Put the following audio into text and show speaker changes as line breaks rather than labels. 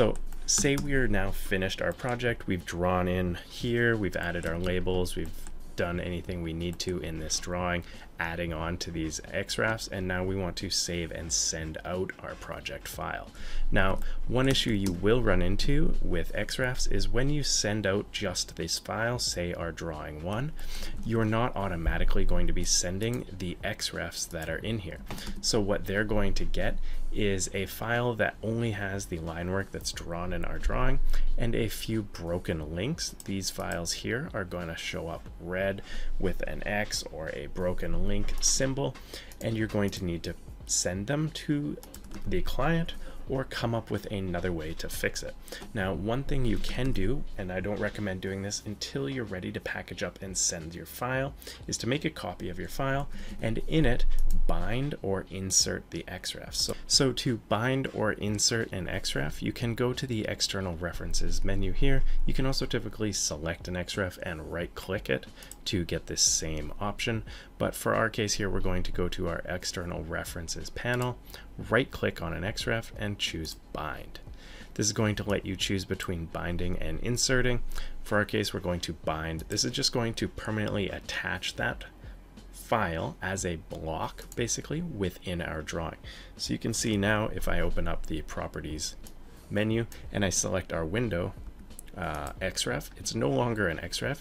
So say we're now finished our project, we've drawn in here, we've added our labels, we've done anything we need to in this drawing, adding on to these XREFs, and now we want to save and send out our project file. Now, one issue you will run into with XREFs is when you send out just this file, say our drawing one, you're not automatically going to be sending the XREFs that are in here. So what they're going to get is a file that only has the line work that's drawn in our drawing and a few broken links. These files here are going to show up with an X or a broken link symbol, and you're going to need to send them to the client or come up with another way to fix it. Now, one thing you can do, and I don't recommend doing this until you're ready to package up and send your file, is to make a copy of your file and in it bind or insert the XREF. So, so to bind or insert an XREF, you can go to the external references menu here. You can also typically select an XREF and right click it to get this same option. But for our case here, we're going to go to our external references panel, right click on an XREF and choose bind. This is going to let you choose between binding and inserting. For our case, we're going to bind. This is just going to permanently attach that file as a block basically within our drawing. So you can see now if I open up the properties menu and I select our window uh, XREF, it's no longer an XREF.